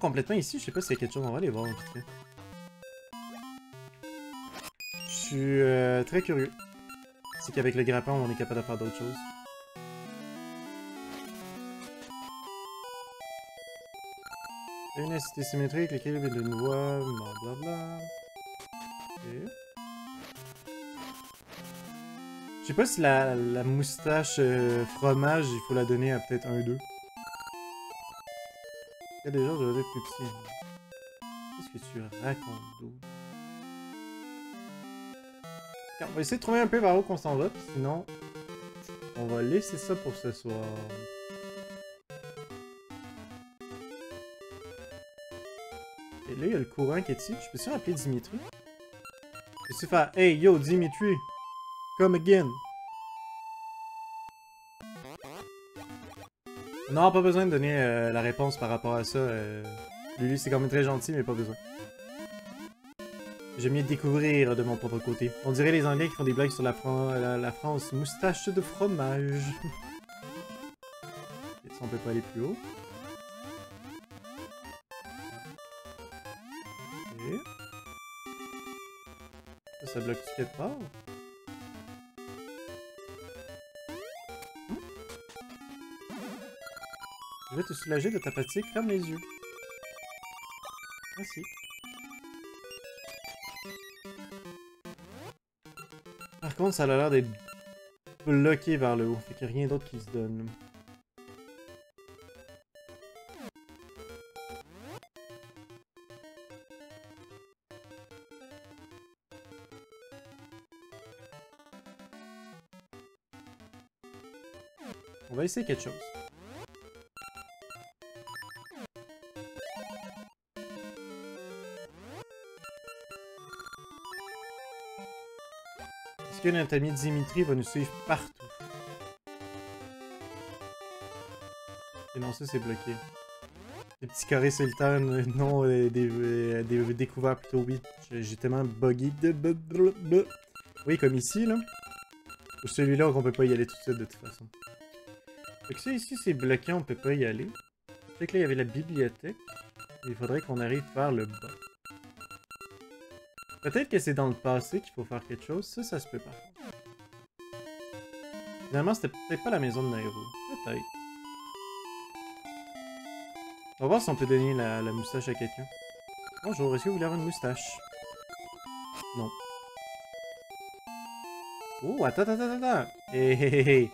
complètement ici, je sais pas s'il y a quelque chose, on va aller voir. Je suis euh, très curieux. C'est qu'avec le grappin, on est capable de faire d'autres choses. Une cité symétrique, l'équilibre d'une voie, blablabla. Ok. Je sais pas si la, la moustache euh, fromage, il faut la donner à peut-être un 2. Il y a des gens, je vais être plus petit. Qu'est-ce que tu racontes d'où? On va essayer de trouver un peu vers où qu'on s'en va, sinon, on va laisser ça pour ce soir. Et là, il y a le courant qui est ici. Je peux-tu appeler Dimitri? Je peux-tu faire « Hey, yo, Dimitri! Come again! » Non, pas besoin de donner euh, la réponse par rapport à ça. Euh... Lulu, c'est quand même très gentil, mais pas besoin. J'aime mieux découvrir de mon propre côté. On dirait les Anglais qui font des blagues sur la, Fran la, la France. Moustache de fromage. Et ça, on peut pas aller plus haut. Ça, bloque-tu quelque part? Je vais te soulager de ta fatigue, ferme les yeux. Merci. Par contre, ça a l'air d'être bloqué vers le haut, fait qu'il n'y a rien d'autre qui se donne. On va essayer quelque chose. Que notre ami Dimitri va nous suivre partout? Et non, ça c'est bloqué. Les petits carrés euh, non, euh, des, euh, des découverts plutôt, oui. J'ai tellement buggy. de- Oui, comme ici, là. Celui-là, on peut pas y aller tout de suite, de toute façon. Que ça, ici, c'est bloqué, on peut pas y aller. Fait que là, il y avait la bibliothèque. Il faudrait qu'on arrive vers le bas. Peut-être que c'est dans le passé qu'il faut faire quelque chose. Ça, ça se peut pas. Finalement, c'était peut-être pas la maison de Nairo. Peut-être. On va voir si on peut donner la, moustache à quelqu'un. Bonjour, est-ce que vous voulez avoir une moustache? Non. Oh, attends, attends, attends, attends! Hé, hé, hé!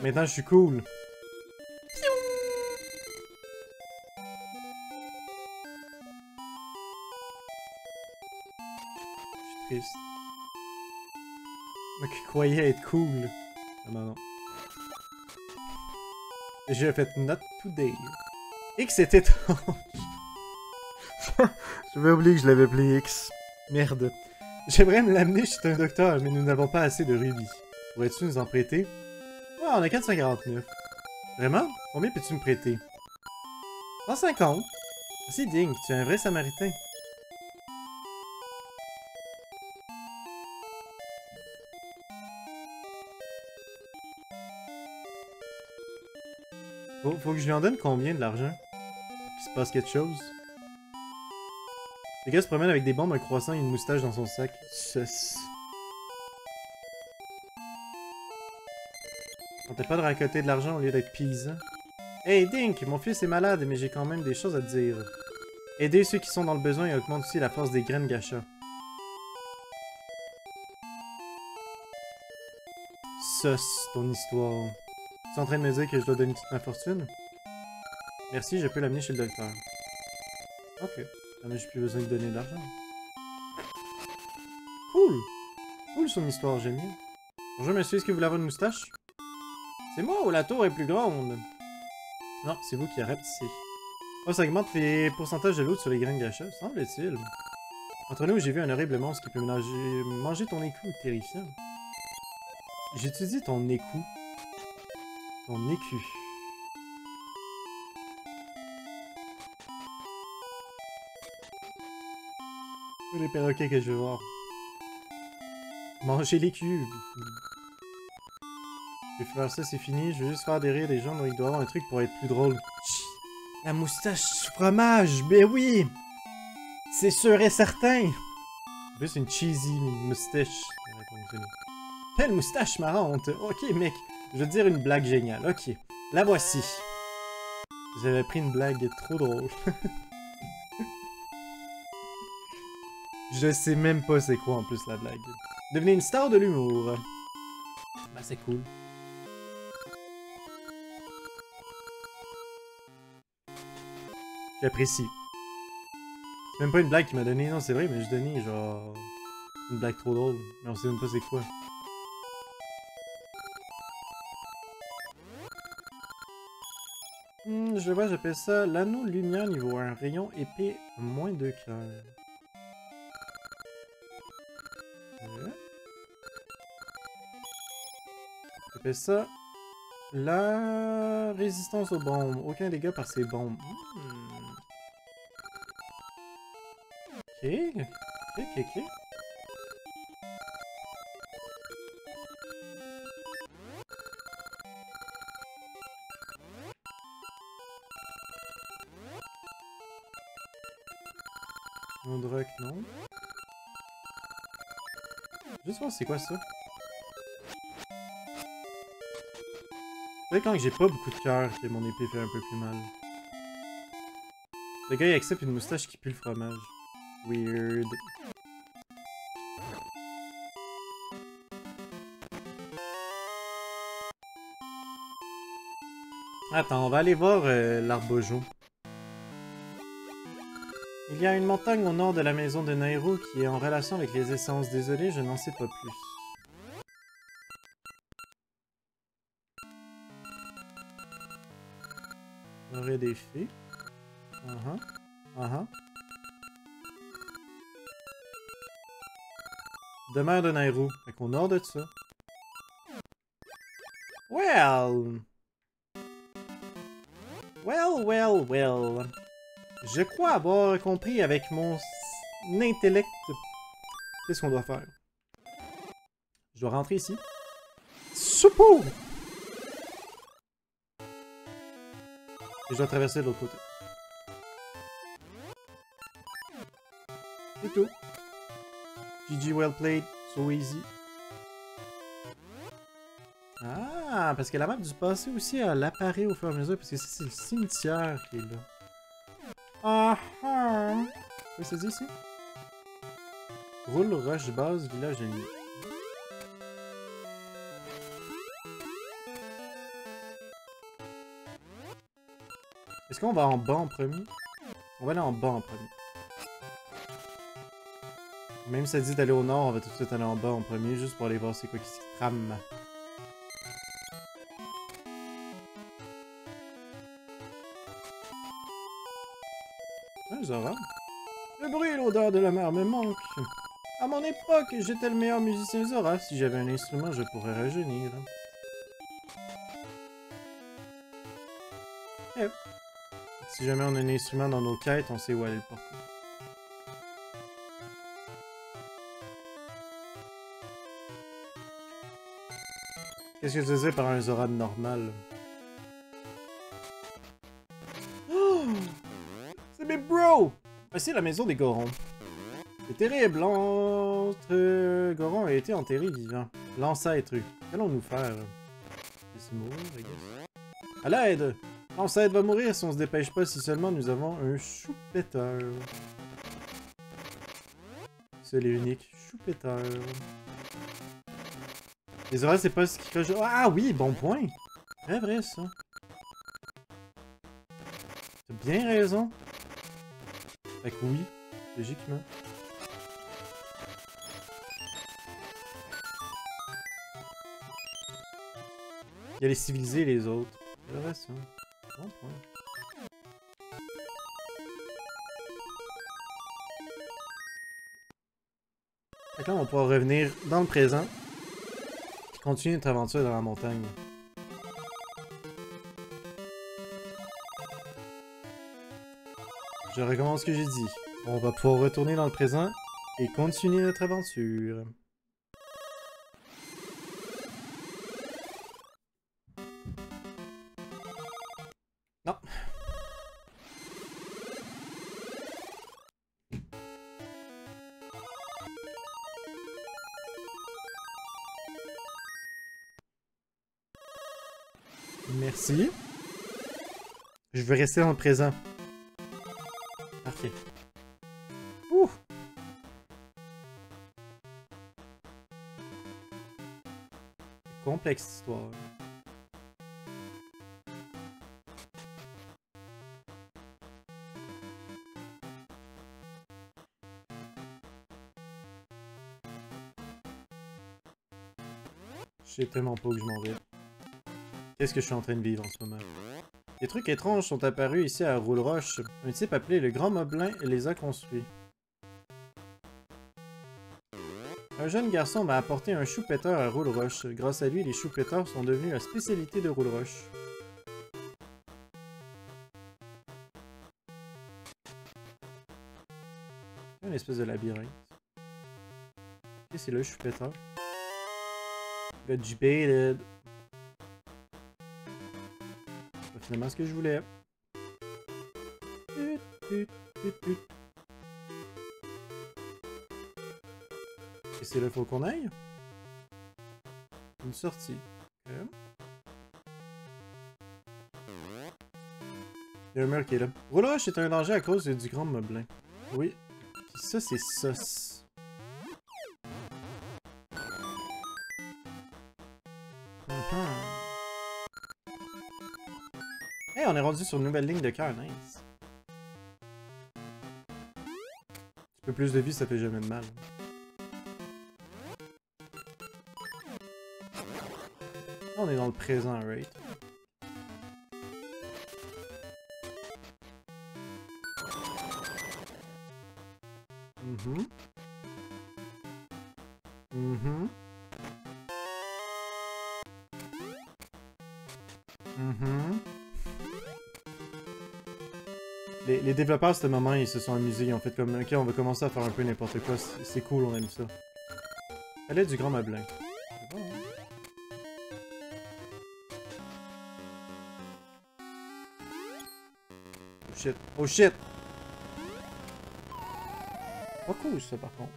Maintenant, je suis cool. Triste. Moi qui croyais être cool. Ah non, non. J'ai fait not today. X est étrange. J'avais oublié que je l'avais appelé X. Merde. J'aimerais me l'amener chez un docteur, mais nous n'avons pas assez de rubis. Pourrais-tu nous en prêter? Ouais, on a 449. Vraiment? Combien peux-tu me prêter? 150. Merci Ding, tu es un vrai samaritain. Faut, que je lui en donne combien de l'argent? Qu'il se passe quelque chose? Le gars se promène avec des bombes, un croissant et une moustache dans son sac. Sus. On t'a pas de raconter de l'argent au lieu d'être paysan? Hey Dink, mon fils est malade, mais j'ai quand même des choses à te dire. Aider ceux qui sont dans le besoin et augmente aussi la force des graines gacha. Sus, ton histoire. Tu es en train de me dire que je dois donner toute ma fortune? Merci, je peux l'amener chez le docteur. Ok. Ah, mais j'ai plus besoin de donner de l'argent. Cool! Cool son histoire, j'aime bien. Bonjour monsieur, est-ce que vous avoir une moustache? C'est moi ou la tour est plus grande? Non, c'est vous qui rapetissez. Oh, ça augmente les pourcentages de loot sur les graines gacha, semble-t-il. Entre nous, j'ai vu un horrible monstre qui peut ménager... manger ton écou, terrifiant. J'étudie ton écou. Ton écu. Tous les perroquets que je vais voir. Manger cubes. Je vais faire ça, c'est fini. Je vais juste faire des rires des gens, donc il doit avoir un truc pour être plus drôle. La moustache fromage, ben oui! C'est sûr et certain! En plus, une cheesy moustache. Quelle moustache marrante! Ok, mec, je veux dire une blague géniale. Ok, la voici. J'avais pris une blague trop drôle. je sais même pas c'est quoi en plus la blague. Devenez une star de l'humour. Bah c'est cool. J'apprécie. C'est même pas une blague qui m'a donné, non c'est vrai, mais je donnais genre... Une blague trop drôle, mais on sait même pas c'est quoi. Je vois, j'appelle ça l'anneau lumière niveau 1, rayon épée moins 2 cœurs. J'appelle ça la résistance aux bombes. Aucun dégât par ces bombes. Hmm. Ok, ok, ok, ok. Mondrak, non. Juste voir c'est quoi ça? C'est quand j'ai pas beaucoup de cœur que mon épée fait un peu plus mal. Le gars il accepte une moustache qui pue le fromage. Weird. Attends, on va aller voir euh. Il y a une montagne au nord de la maison de Nairo qui est en relation avec les essences. Désolé, je n'en sais pas plus. Aurait des fées. Uh -huh. Uh -huh. Demeure de Nairo. Fait qu'au nord de ça. Well! Well, well, well. Je crois avoir compris avec mon intellect qu'est-ce qu'on doit faire. Je dois rentrer ici. Soupo! Et je dois traverser de l'autre côté. C'est tout. GG well played, so easy. Ah, parce que la map du passé aussi, elle apparaît au fur et à mesure, parce que c'est le cimetière qui est là. Ah ah ça dit ici Roule, rush, base, village ennemi. Est-ce qu'on va en bas en premier? On va aller en bas en premier. Même si ça dit d'aller au nord, on va tout de suite aller en bas en premier, juste pour aller voir c'est quoi qui se trame. Le bruit et l'odeur de la mer me manquent. À mon époque, j'étais le meilleur musicien Zora. Si j'avais un instrument, je pourrais rajeunir. Eh. Si jamais on a un instrument dans nos quêtes, on sait où aller le porter. Qu'est-ce que tu faisais par un Zora normal? Voici la maison des Gorons. C'est terrible, l'entre Goron a été enterré vivant. L'ancêtre. Qu'allons-nous faire? Laissez mourir, I guess. À l'aide L'ancêtre va mourir si on se dépêche pas, si seulement nous avons un choupetteur. Seul et unique choupetteur. Les oreilles, c'est pas ce qui coche... Ah oui, bon point Très vrai, ça. T'as bien raison. Oui, logiquement. Il y a les civilisés et les autres. Le reste, hein. Bon point. On pouvoir revenir dans le présent. Et continuer notre aventure dans la montagne. Je recommence ce que j'ai dit. On va pouvoir retourner dans le présent et continuer notre aventure. Non. Merci. Je veux rester dans le présent. Complexe histoire. Je sais tellement pas où je m'en vais. Qu'est-ce que je suis en train de vivre en ce moment? Des trucs étranges sont apparus ici à Roule-Roche. Un type appelé le Grand Moblin les a construits. Un jeune garçon m'a apporté un chou-péteur à Roule-Roche. Grâce à lui, les chou-péteurs sont devenus la spécialité de Roule-Roche. Une espèce de labyrinthe. Et c'est le chou-péteur. Got baited. Pas finalement ce que je voulais. Et c'est là faut qu'on aille. Une sortie. Ok. Il y a un mur qui est là. Roulage est un danger à cause du grand moblin. Oui. Ça, c'est sauce. Mhm. Hey, on est rendu sur une nouvelle ligne de cœur, nice. Un peu plus de vie, ça fait jamais de mal. On est dans le présent, right? Mhm. Mhm. Mhm. Les, les développeurs à ce moment, ils se sont amusés, ils ont fait comme ok, on va commencer à faire un peu n'importe quoi, c'est cool, on aime ça. Elle est du grand Mablin. Shit. Oh shit! Pas cool ça par contre.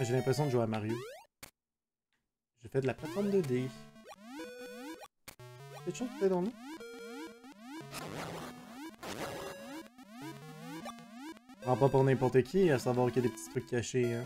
J'ai l'impression de jouer à Mario. J'ai fait de la plateforme 2D. Quelque chose fait dans nous? Pas pour n'importe qui, à savoir qu'il y a des petits trucs cachés, hein.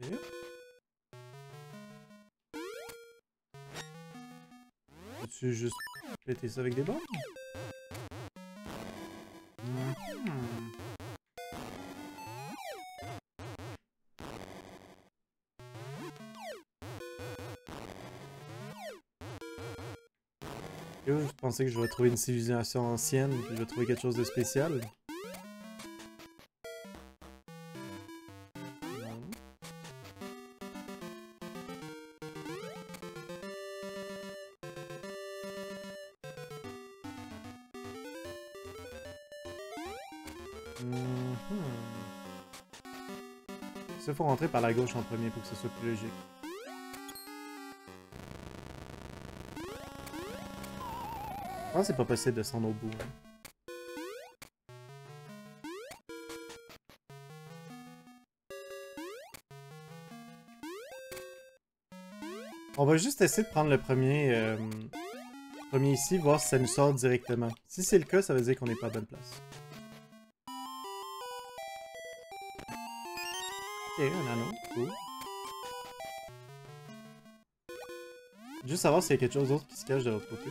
Ok. Peux-tu juste péter ça avec des bombes? Je pensais que je vais trouver une civilisation ancienne, puis je vais trouver quelque chose de spécial. Mhm. Ça, faut rentrer par la gauche en premier pour que ce soit plus logique. Que c'est pas possible de descendre au bout. hein. On va juste essayer de prendre le premier, euh, premier ici, voir si ça nous sort directement. Si c'est le cas, ça veut dire qu'on n'est pas à bonne place. Ok, un anneau, cool. Juste savoir s'il y a quelque chose d'autre qui se cache de l'autre côté.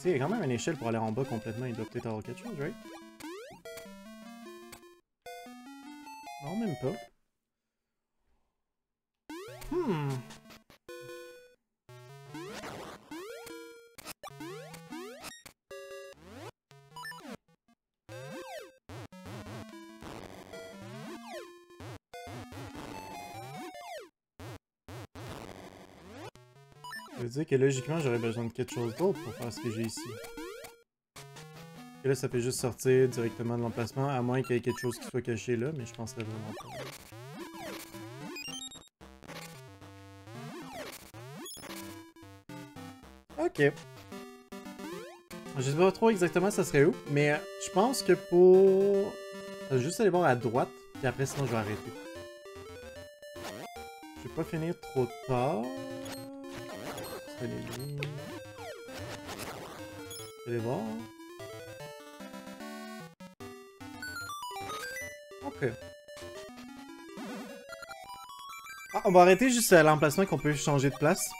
Tu sais, il y a quand même une échelle pour aller en bas complètement, il doit peut-être avoir quelque chose, right? Non, même pas. Ça veut dire que logiquement, j'aurais besoin de quelque chose d'autre pour faire ce que j'ai ici. Et là, ça fait juste sortir directement de l'emplacement, à moins qu'il y ait quelque chose qui soit caché là, mais je penserais vraiment pas. Ok. Je sais pas trop exactement ça serait où, mais euh, je pense que pour... Je vais juste aller voir à droite, puis après sinon je vais arrêter. Je vais pas finir trop tard. Ok. Ah, on va arrêter juste à l'emplacement qu'on peut changer de place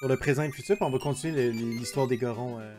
pour le présent et le futur, puis on va continuer l'histoire des gorons. Euh...